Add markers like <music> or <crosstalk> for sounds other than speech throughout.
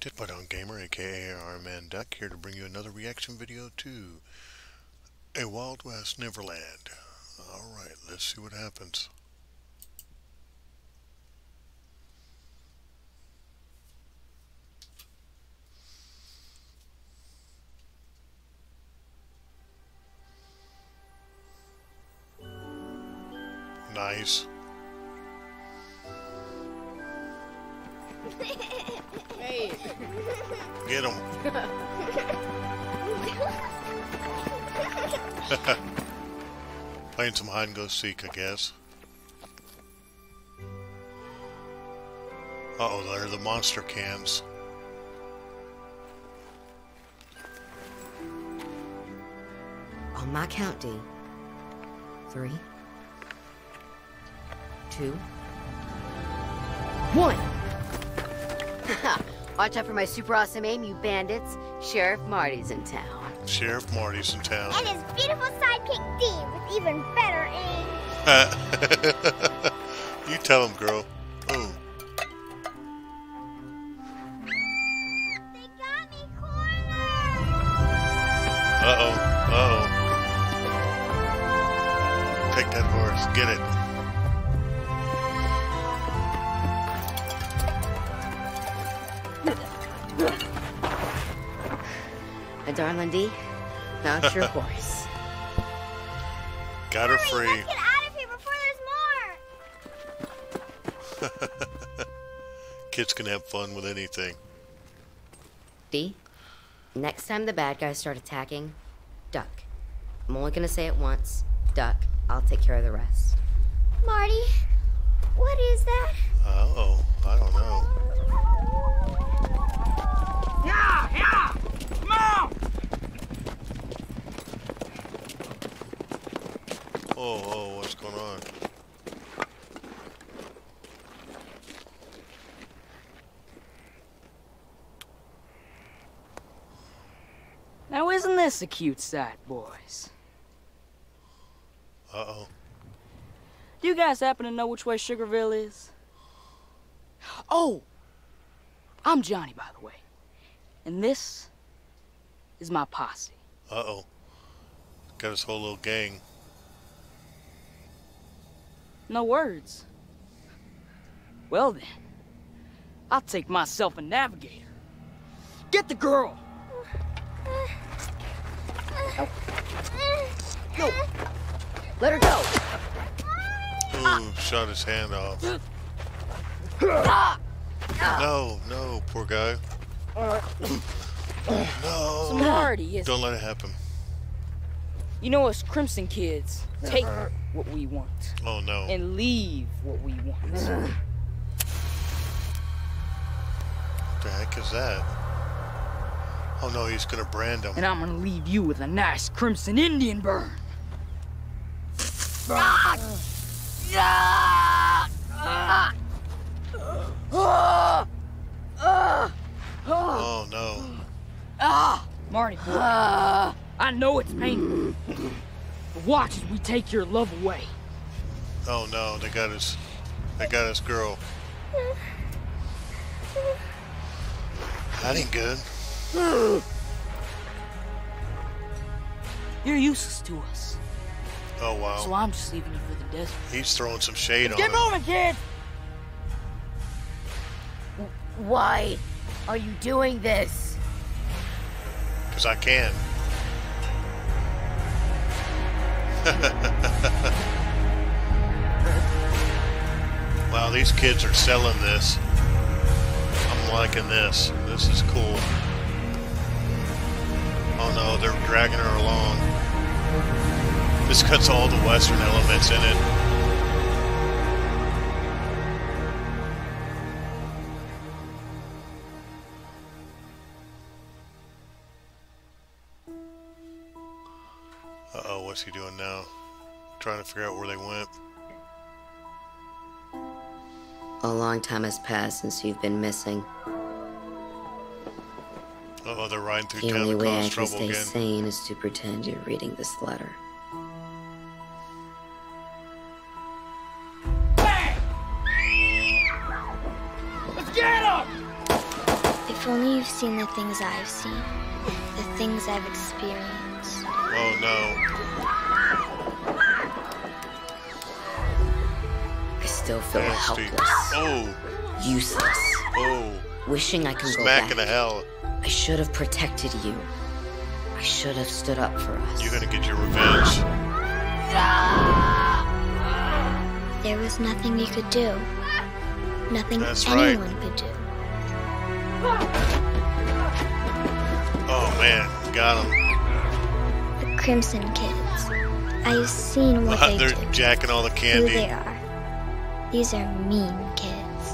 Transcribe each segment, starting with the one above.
Titbot Gamer, aka Man Duck, here to bring you another reaction video to A Wild West Neverland. Alright, let's see what happens. Nice. <laughs> Get him. <laughs> Playing some hide and go seek, I guess. Uh oh, they're the monster cans. On my count, D. Three. Two. One! <laughs> Watch out for my super awesome aim, you bandits. Sheriff Marty's in town. Sheriff Marty's in town. And his beautiful sidekick Dee with even better aim. <laughs> you tell him, girl. And darling D, mount your <laughs> horse. Got her Hurry, free. let's get out of here before there's more. <laughs> Kids can have fun with anything. D, next time the bad guys start attacking, duck. I'm only gonna say it once. Duck. I'll take care of the rest. Marty, what is that? Uh oh. I don't know. <laughs> Yeah, yeah! Come on! Oh, oh, what's going on? Now isn't this a cute sight, boys? Uh oh. Do you guys happen to know which way Sugarville is? Oh! I'm Johnny, by the way. And this is my posse. Uh oh. Got his whole little gang. No words. Well then, I'll take myself a navigator. Get the girl! No! Let her go! Ooh, shot his hand off. No, no, poor guy. No. Marty is. Don't let it happen. You know us Crimson kids take what we want Oh no. and leave what we want. What the heck is that? Oh no, he's gonna brand him. And I'm gonna leave you with a nice Crimson Indian burn. ah! Oh no. Ah, Marty boy. I know it's painful. But watch as we take your love away. Oh no, they got us. they got us, girl. That ain't good. You're useless to us. Oh wow. So. I'm just leaving you for the desert. He's throwing some shade on Get moving, kid! Why are you doing this? Cause I can. <laughs> wow, these kids are selling this. I'm liking this. This is cool. Oh no, they're dragging her along. This cuts all the western elements in it. What's he doing now? Trying to figure out where they went. A long time has passed since you've been missing. Oh, they're riding through The town only to way I can stay again. sane is to pretend you're reading this letter. Let's get him! If If only you've seen the things I've seen, the things I've experienced. Oh no. I still feel Nasty. helpless, Oh, useless, oh. wishing I could go Smack back. in the hell. I should have protected you. I should have stood up for us. You're gonna get your revenge. There was nothing you could do. Nothing That's right. anyone could do. Oh man, got him. The Crimson Kids. I've seen what they They're do. jacking all the Who candy. they are. These are mean kids.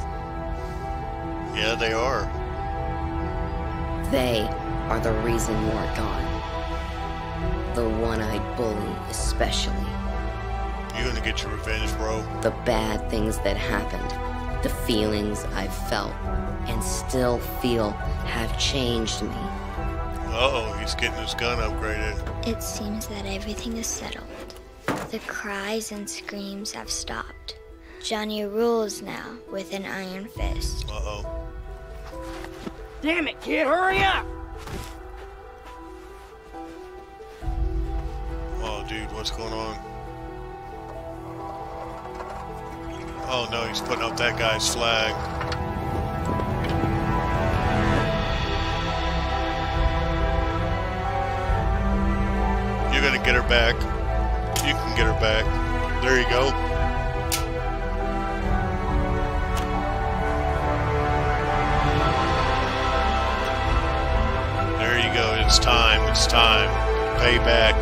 Yeah, they are. They are the reason you're gone. The one-eyed bully, especially. You're gonna get your revenge, bro. The bad things that happened. The feelings I've felt and still feel have changed me. Uh oh, he's getting his gun upgraded. It seems that everything is settled. The cries and screams have stopped. Johnny rules now with an iron fist. Uh oh. Damn it, kid, hurry up! Oh, dude, what's going on? Oh no, he's putting up that guy's flag. Get her back. You can get her back. There you go. There you go. It's time. It's time. Payback.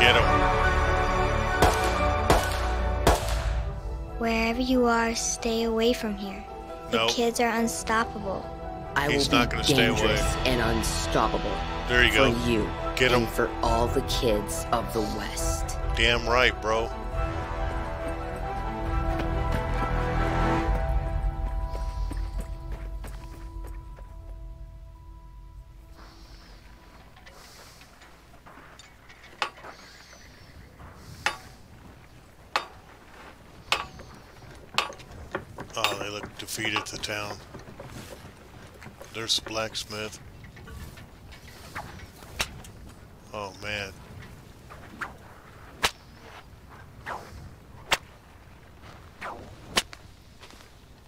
Get him. Wherever you are, stay away from here. The Nope. kids are unstoppable. I He's will not be gonna stay away. dangerous and unstoppable There you for go. you Get 'em. for all the kids of the West. Damn right, bro. Oh, they look defeated, the town. There's the blacksmith. Oh, man.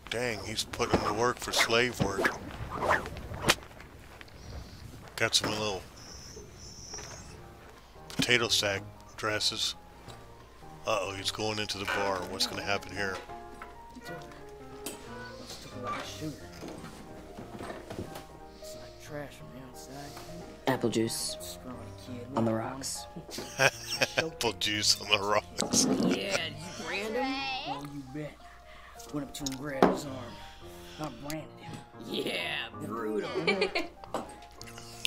Dang, he's putting to work for slave work. Got some little potato sack dresses. Uh oh, he's going into the bar. What's going to happen here? Trash from the outside. Apple juice on the rocks. <laughs> Apple juice on the rocks. Yeah, did you brand him? Oh, you bet. Went up to him, grabbed his arm. Not branded him. Yeah, brutal. <laughs>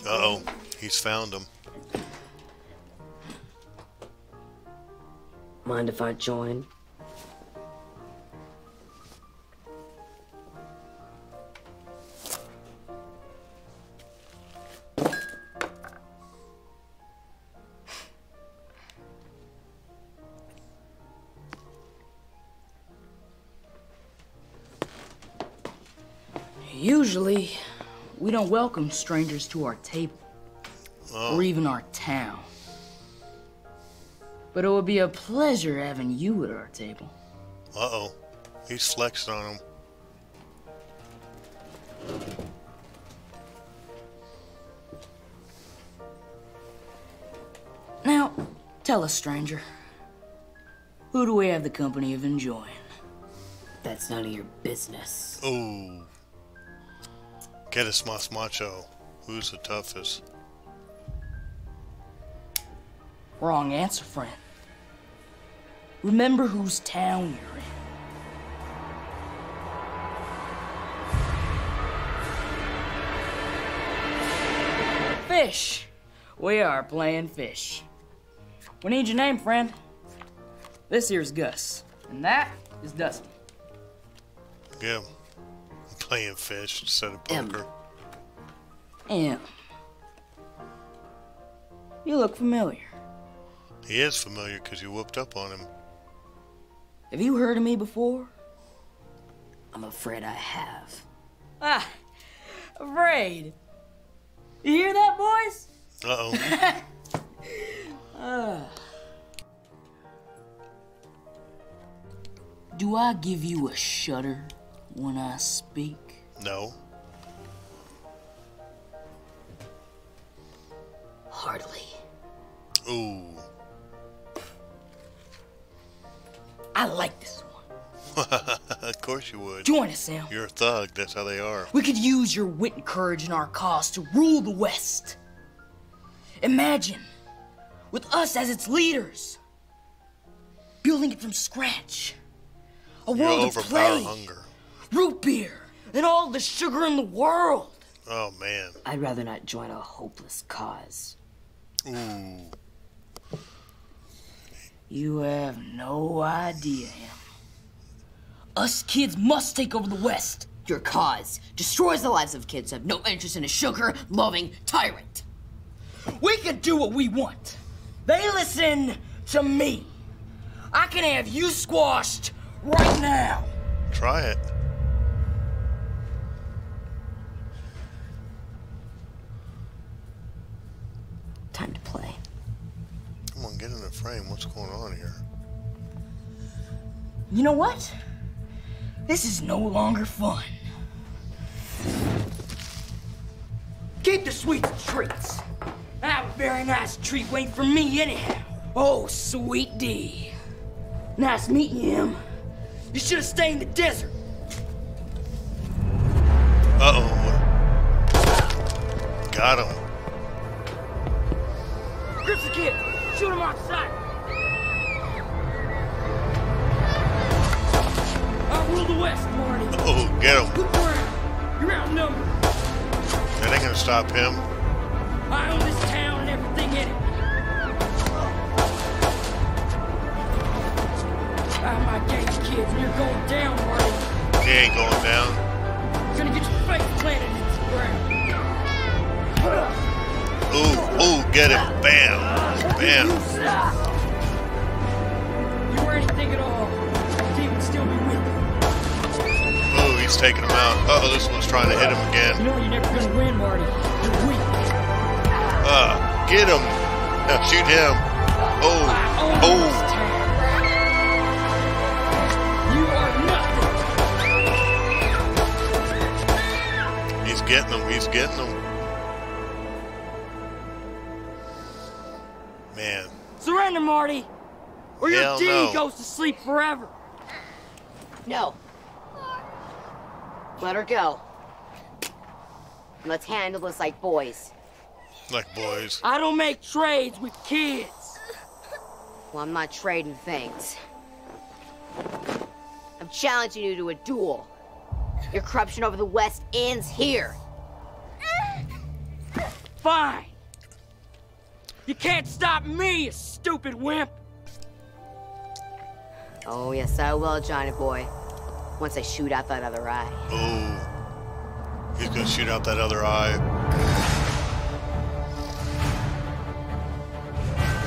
Uh oh, he's found him. Mind if I join? Usually, we don't welcome strangers to our table or even our town. But it would be a pleasure having you at our table. Uh oh, he's flexed on him. Now, tell us, stranger. Who do we have the company of enjoying? That's none of your business. Ooh. Get us mas macho. Who's the toughest? Wrong answer, friend. Remember whose town you're in. Fish. We are playing fish. We need your name, friend. This here's Gus, and that is Dustin. Yeah. Playing fish instead of poker. M. You look familiar. He is familiar because you whooped up on him. Have you heard of me before? I'm afraid I have. Ah, afraid. You hear that, boys? Uh oh. <laughs> Do I give you a shudder when I speak? No. Hardly. Ooh. I like this one. <laughs> of course you would. Join us, Sam. You're a thug. That's how they are. We could use your wit and courage in our cause to rule the West. Imagine, with us as its leaders, building it from scratch. A You'll world of overpower play, hunger. Root beer, and all the sugar in the world. Oh man. I'd rather not join a hopeless cause. Ooh. You have no idea, Em. Us kids must take over the West. Your cause destroys the lives of kids who have no interest in a sugar loving tyrant. We can do what we want. They listen to me. I can have you squashed right now. Try it. Time to play. Come on, get in the frame. What's going on here? You know what? This is no longer fun. Keep the sweets and treats. I have a very nice treat waiting for me anyhow. Oh, sweet D. Nice meeting you. You should have stayed in the desert. Uh oh. Got him. Grips the kid. Shoot him outside. I'll rule the West, Marty. Oh, get him. Good ground. You're outnumbered. That ain't gonna stop him. I own this town and everything in it. I'm my gang kids, and you're going down, Marty. He ain't going down. You're gonna get your face planted in this ground. Ooh, ooh, get him. Bam. Bam. You wear anything at all, team would still be with you. Ooh, he's taking him out. Uh oh, this one's trying to hit him again. You know you're never gonna win, Marty. You're weak. Uh, get him. Now shoot him. Oh, I own this oh. town. You are nothing. He's getting him. He's getting him. Surrender, Marty, or your Hell D no. goes to sleep forever. No. Let her go. Let's handle this like boys. like boys. I don't make trades with kids. Well, I'm not trading things. I'm challenging you to a duel. Your corruption over the West ends here. Fine. You can't stop me, you stupid wimp. Oh, yes, I will, Johnny boy. Once I shoot out that other eye. Oh, he's gonna shoot out that other eye.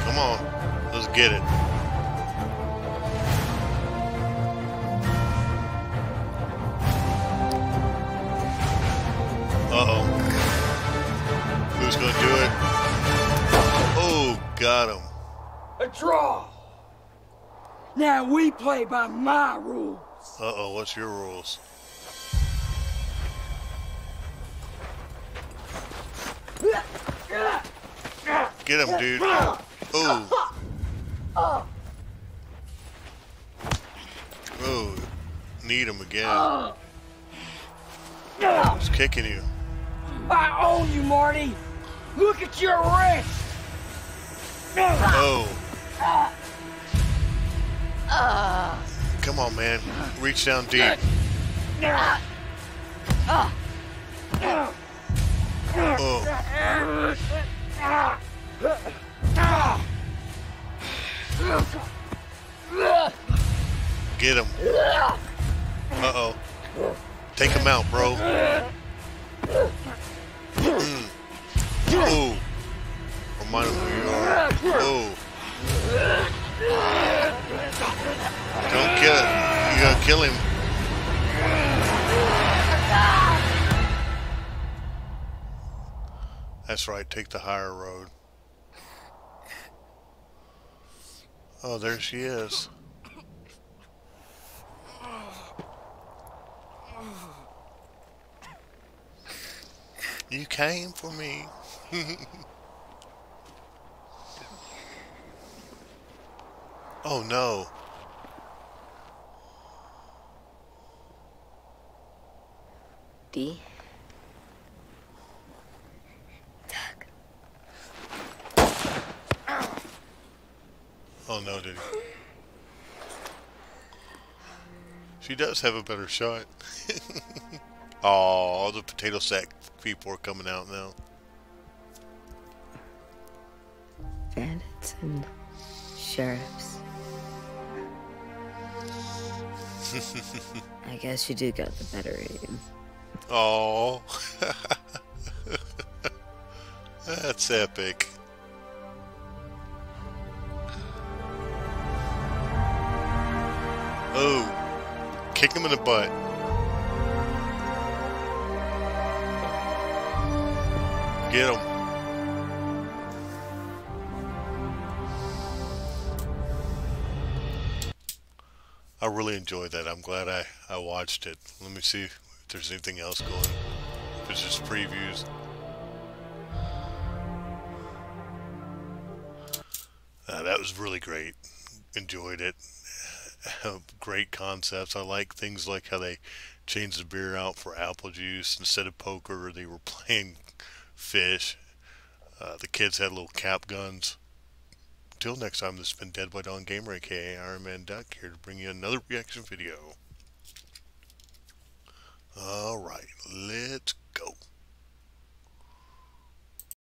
Come on, let's get it. Uh oh. Who's gonna do it? Got him. A draw. Now we play by my rules. Uh oh, what's your rules? Get him, dude. Oh. Oh. Need him again. He's kicking you. I own you, Marty. Look at your wrist. Oh. Come on, man. Reach down deep. Oh. Get him. Uh-oh. Take him out, bro. Mm. Ooh minus where you are. Don't kill it. You gotta kill him. That's right, take the higher road. Oh, there she is. You came for me. <laughs> oh no. D. Doug. Oh no, did he? She does have a better shot. <laughs> oh, all the potato sack people are coming out now. Bandits and sheriffs. I guess you do got the better aim. Oh, <laughs> that's epic. Oh, kick him in the butt. Get him. I really enjoyed that. I'm glad I, I watched it. Let me see if there's anything else going. If it's just previews. Uh, that was really great. Enjoyed it. <laughs> great concepts. I like things like how they changed the beer out for apple juice instead of poker. They were <laughs> playing fish. Uh, the kids had little cap guns. Until next time, this has been Dead Deadwood on Gamer, aka Iron Man Duck, here to bring you another reaction video. Alright, let's go.